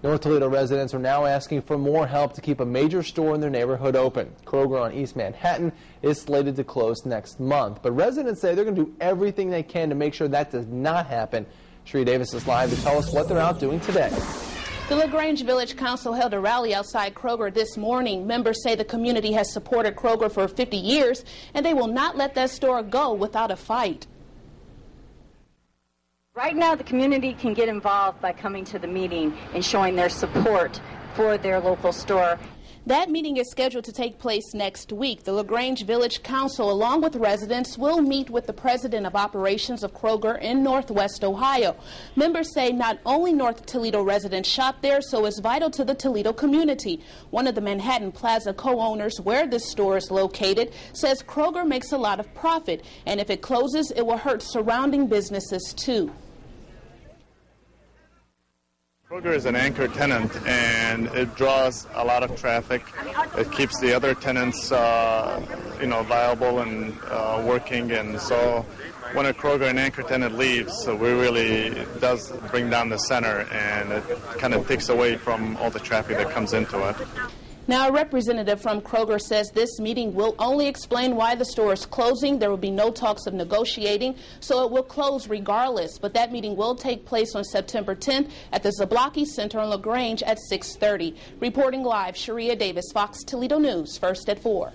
North Toledo residents are now asking for more help to keep a major store in their neighborhood open. Kroger on East Manhattan is slated to close next month, but residents say they're going to do everything they can to make sure that does not happen. Sharia Davis is live to tell us what they're out doing today. The LaGrange Village Council held a rally outside Kroger this morning. Members say the community has supported Kroger for 50 years, and they will not let that store go without a fight. Right now, the community can get involved by coming to the meeting and showing their support for their local store. That meeting is scheduled to take place next week. The LaGrange Village Council, along with residents, will meet with the president of operations of Kroger in Northwest Ohio. Members say not only North Toledo residents shop there, so it's vital to the Toledo community. One of the Manhattan Plaza co-owners where this store is located says Kroger makes a lot of profit, and if it closes, it will hurt surrounding businesses too. Kroger is an anchor tenant and it draws a lot of traffic. It keeps the other tenants, uh, you know, viable and uh, working. And so when a Kroger, an anchor tenant leaves, so we really does bring down the center and it kind of takes away from all the traffic that comes into it. Now, a representative from Kroger says this meeting will only explain why the store is closing. There will be no talks of negotiating, so it will close regardless. But that meeting will take place on September 10th at the Zablocki Center on LaGrange at 6:30. Reporting live, Sharia Davis, Fox Toledo News, first at 4.